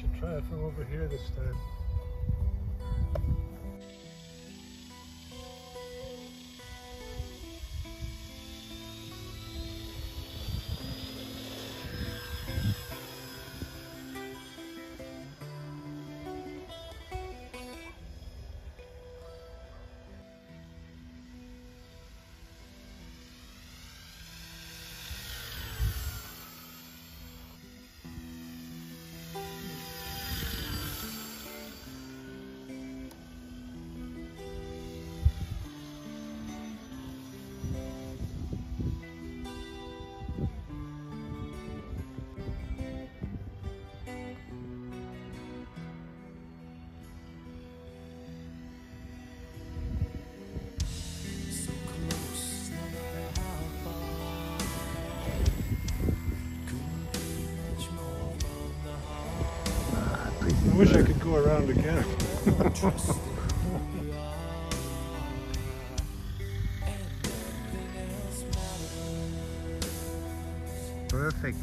should try it from over here this time. I wish I could go around again. Perfect.